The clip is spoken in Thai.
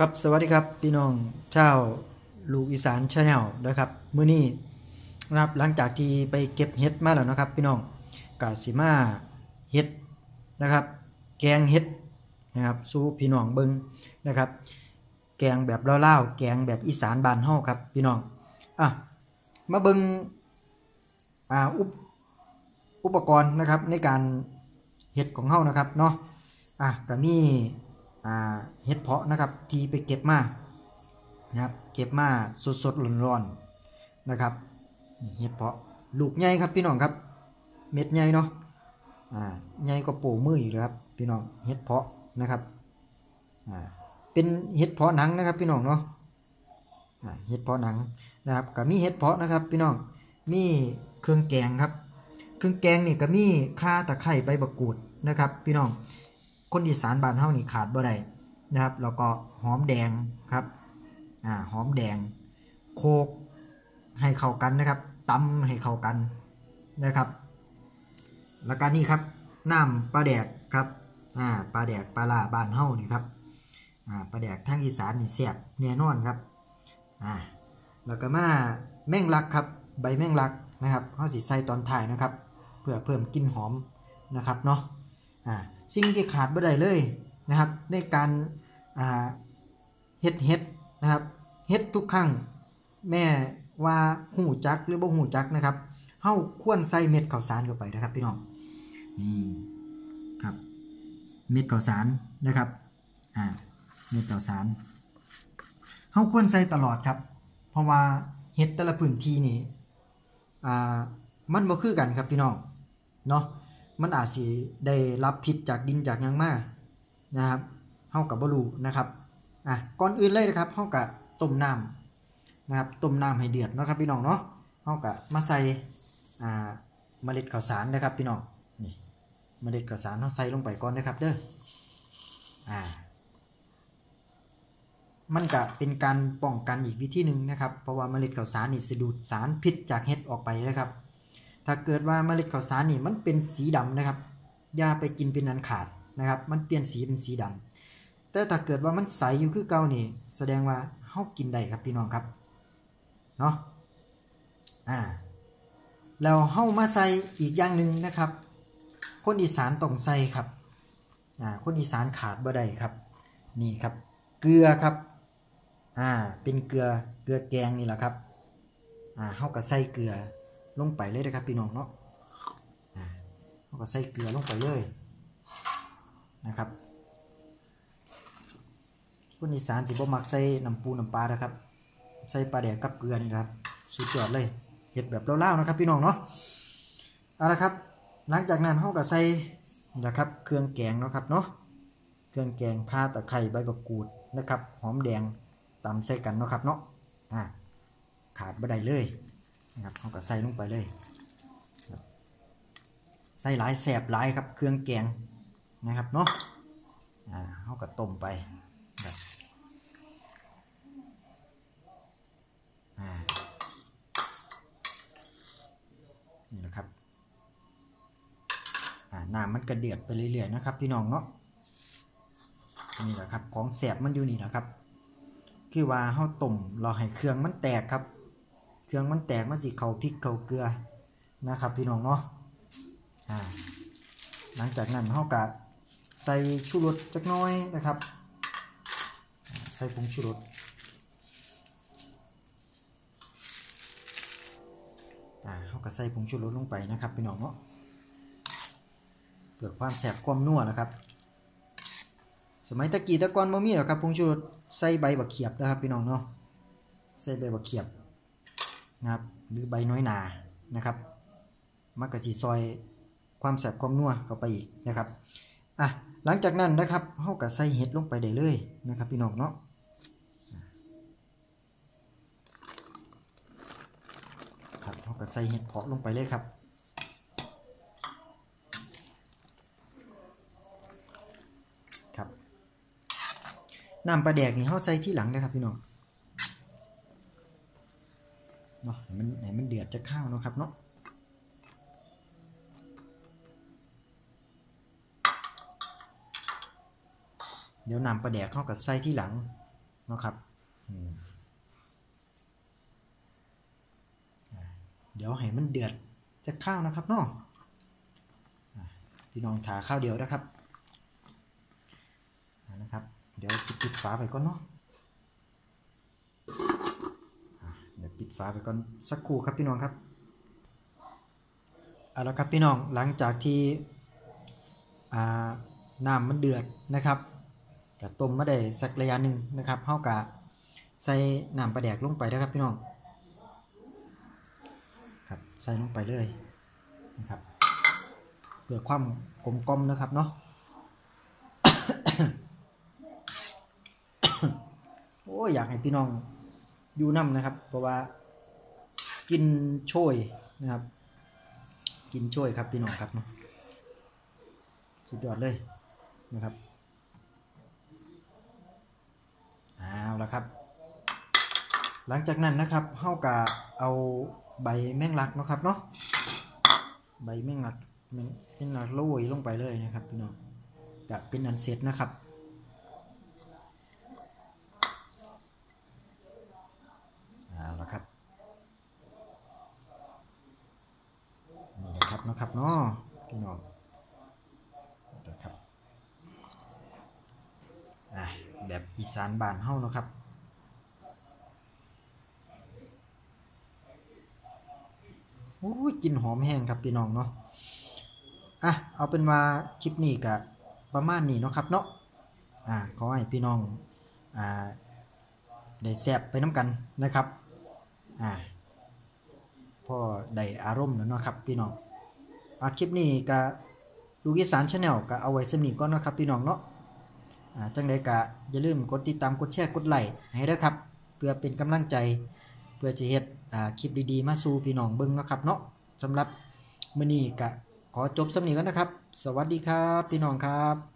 ครับสวัสดีครับพี่น้องชาวลูกอีสาน Channel นะครับมื้อนี้นะครับหลังจากที่ไปเก็บเห็ดมาแล้วนะครับ พี่น้องกะสิมาเฮ็ดนะครับ แกงเห็ดนะครับสู่พี่น้องเบิ่งนะครับ แกงแบบเล่าวๆแกงแบบอีสานบานเฮาครับ พี่น้องอะมาเบิ่งอ่าอุปอุปกรณ์นะครับในการเห็ดของเฮานะครับเนาะอะก็มี เห็ดเพาะนะครับที่ไปเก็บมานะครับเก็บมาสดสดร้อนๆนะครับเห็ดเพาะลูกใหญ่ครับพี่น้องครับ เม็ดใหญ่เนาะอ่าใหญ่ก็โปูมืออยู่เลยครับพี่น้องเห็ดเพาะนะครับอ่าเป็นเห็ดเพาะหนังนะครับพี่น้องเนาะอ่าเห็ดเพาะหนังนะครับก็มีเห็ดเพาะนะครับพี่น้องมีเครื่องแกงครับ เครื่องแกงนี่ก็มีข่าตะไคร้ใบมะกรูดนะครับ พี่น้อง คนอีสานบ้านเฮานี่ขาดบ่ได้นะครับแล้วก็หอมแดงครับอ่าหอมแดง โคกให้เข้ากันนะครับตำให้เข้ากันนะครับ แล้วก็นี่ครับน้ำปลาแดกครับอ่าปลาแดกปลาลาบ้านเฮานี่ครับอ่าปลาแดกทางอีสานนี่แซ่บแน่นอนครับอ่าแล้วก็มาแมงลักครับใบแมงลักนะครับเฮาสิใส่ตอนท้ายนะครับ เพื่อเพิ่มกลิ่นหอมนะครับเนาะ สิ่งที่ขาดไม่ได้เลยนะครับ ในการเฮ็ดเฮ็ดนะครับเฮ็ดทุกครั้งแม่ว่าหูจักหรือบ่หูจักนะครับเฮาควรใส่เม็ดข้าวสารเข้าไปนะครับพี่น้องนี่ครับเม็ดข้าวสารนะครับอ่าเม็ดข้าวสารเฮาควรใส่ตลอดครับ เพราะว่าเฮ็ดแต่ละพื้นที่นี่อ่ามันบ่คือกันครับพี่น้องเนาะ มันอาจสิได้รับพิษจากดินจากยังมานะครับเฮากับบรูนะครับอะก่อนอื่นเลยนะครับเฮากับต้มน้ำนะครับต้มน้ำให้เดือดนะครับพี่น้องเนาะเฮากับมาใส่อ่าเมล็ดข้าวสารนะครับพี่น้องนี่เมล็ดข้าวสารเฮาใส่ลงไปก่อนนะครับเด้ออ่ามันก็เป็นการป้องกันอีกวิธีหนึ่งนะครับ เพราะว่าเมล็ดข้าวสารนี่สะดูดสารพิษจากเห็ดออกไปนะครับ ถ้าเกิดว่าเมล็ดข้าวสารนี่มันเป็นสีดำนะครับอย่าไปกินเป็นอันขาดนะครับ มันเปลี่ยนสีเป็นสีดำแต่ถ้าเกิดว่ามันใสอยู่คือเก่านี่ แสดงว่าเฮากินได้ครับพี่น้องครับเนาะอ่าแล้วเฮามาใส่อีกอย่างหนึ่งนะครับ คนอีสานต้องใส่ครับอ่าคนอีสานขาดบ่ได้ครับ นี่ครับ เกลือครับอ่าเป็นเกลือเกลือแกงนี่แหละครับอ่าเฮาก็ใส่เกลือ ลงไปเลยนะครับพี่น้องเนาะเราก็ใส่เกลือลงไปเลยนะครับคนอีสานสิบ่มักใส่น้ำปูน้ำปลานะครับ ใส่ปลาแดกกับเกลือนี่ครับสุดยอดเลยเห็ดแบบเล่าๆนะครับ พี่น้องเนาะเอาละครับ หลังจากนั้นเราก็ใส่นะครับ เครื่องแกงเนาะครับเนาะเครื่องแกงข่าตะไคร้ใบมะกรูดนะครับ หอมแดงตำใส่กันเนาะครับเนาะอ่าขาดบ่ได้เลย นะครับเขาก็ใส่ลงไปเลยใส่หลายแสบหลายครับเครื่องแกงนะครับเนาะอ่าเขาก็ต้มไปแบบนี่แหละครับน้ำมันกระเดือดไปเรื่อยๆนะครับ พี่น้องเนาะนี่แหละครับ ของแสบมันอยู่นี่แหละครับ คือว่าเขาต้มรอให้เครื่องมันแตกครับ รื่องมันแตกมันสิเขาพริกเขาเกลือนะครับ พี่น้องเนาะอ่าหลังจากนั้นเขากะใส่ชูรสจักน้อยนะครับ ใส่ผงชูรสอ่าเขาก็ใส่ผงชูรสลงไปนะครับ พี่น้องเนาะเพื่อความแสบความนัวนะครับ สมัยตะกี้ตะกอนบ่มีหรอกครับผงชูรสใส่ใบบักเขียบนะครับ พี่น้องเนาะใส่ใบบักเขียบ นะครับหรือใบน้อยหนานะครับมักกะจีซอยความแสบความนัวเข้าไปอีกนะครับอะหลังจากนั้นนะครับเฮาก็ใส่เห็ดลงไปได้เลยนะครับพี่น้องเนาะครับเฮาก็ใส่เห็ดเพาะลงไปเลยครับครับน้ำปลาแดกนี่เฮาใส่ที่หลังนะครับพี่น้อง เนาะให้มันให้มันเดือดจะข้าวนะครับเนาะเดี๋ยวนำปลาแดกเข้ากับไส้ที่หลังเนาะครับเดี๋ยวให้มันเดือดจะข้าวนะครับเนาะพี่น้องถาข้าวเดียวนะครับนะครับ เดี๋ยวปิดฝาไปก่อนเนาะอ่าเดี๋ยว ปิดฝาไปก่อนสักครู่ครับพี่น้องครับเอาละครับพี่น้องหลังจากที่น้ำมันเดือดนะครับกะต้มมาได้สักระยะหนึ่งนะครับเฮากะใส่น้ำปลาแดกลงไปนะครับพี่น้องครับใส่ลงไปเลยนะครับเพื่อความกลมกลมนะครับเนาะโอ้ยอยากให้พี่น้อง อยู่น้ำนะครับ เพราะว่ากินโชยนะครับ กินโชยครับพี่น้องครับเนาะสุดยอดเลยนะครับเอาละครับ หลังจากนั้นนะครับเฮากะเอาใบแมงลักนะครับเนาะใบแมงลักแมงลักโรยลงไปเลยนะครับพี่น้องกะเป็นอันเสร็จนะครับ เอาละครับ นะครับนะครับเนาะพี่น้องนะครับอะแบบอีสานบานเฮาเนาะครับโอ้ยกลินหอมแห้งครับพี่น้องเนาะอะเอาเป็นว่าคลิปนี้ก็ประมาณนี้เนาะครับเนาะอะขอให้พี่น้องอ่าได้แซ่บไปน้ำกันนะครับอ่าพ่อได้อารมณ์แล้วเนาะครับพี่น้อง อ่าคลิปนี้ก็ลูกอีสานชาแนลก็เอาไว้สำนีก่อนนะครับพี่น้องเนาะอ่าจังใดก็อย่าลืมกดติดตามกดแชร์กดไลค์ให้ด้วยครับ เพื่อเป็นกำลังใจ เพื่อจะเฮ็ดอ่าคลิปดีๆ มาสู่พี่น้องเบิ่งเนาะครับเนาะสำหรับมื้อนี้ก็ขอจบสำนีก่อนนะครับ สวัสดีครับ พี่น้องครับ